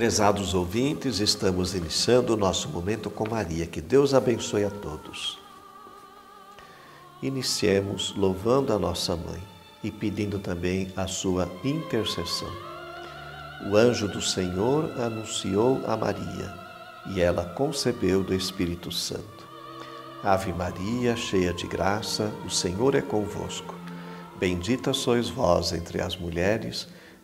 Prezados ouvintes, estamos iniciando o nosso momento com Maria. Que Deus abençoe a todos. Iniciemos louvando a nossa mãe e pedindo também a sua intercessão. O anjo do Senhor anunciou a Maria e ela concebeu do Espírito Santo. Ave Maria, cheia de graça, o Senhor é convosco. Bendita sois vós entre as mulheres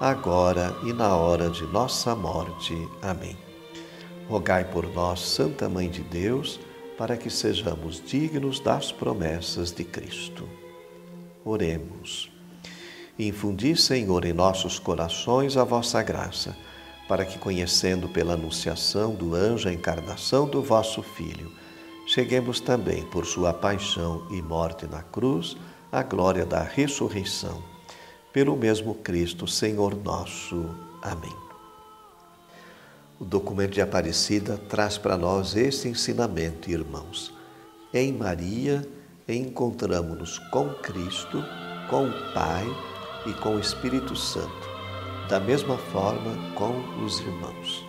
agora e na hora de nossa morte. Amém. Rogai por nós, Santa Mãe de Deus, para que sejamos dignos das promessas de Cristo. Oremos. Infundi, Senhor, em nossos corações a vossa graça, para que, conhecendo pela anunciação do anjo a encarnação do vosso Filho, cheguemos também, por sua paixão e morte na cruz, à glória da ressurreição pelo mesmo Cristo, Senhor nosso. Amém. O documento de Aparecida traz para nós esse ensinamento, irmãos. Em Maria encontramos-nos com Cristo, com o Pai e com o Espírito Santo, da mesma forma com os irmãos.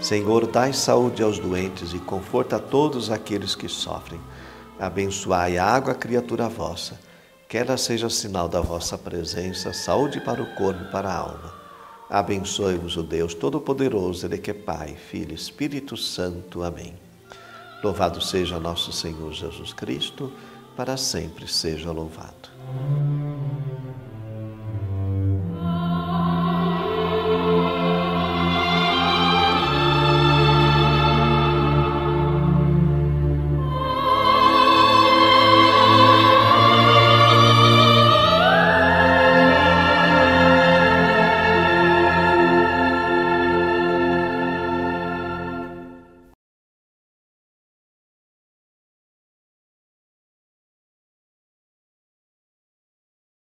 Senhor, dai saúde aos doentes e conforta a todos aqueles que sofrem. Abençoai a água, criatura vossa que ela seja sinal da vossa presença, saúde para o corpo e para a alma. Abençoe-vos o Deus Todo-Poderoso, Ele que é Pai, Filho e Espírito Santo. Amém. Louvado seja nosso Senhor Jesus Cristo, para sempre seja louvado.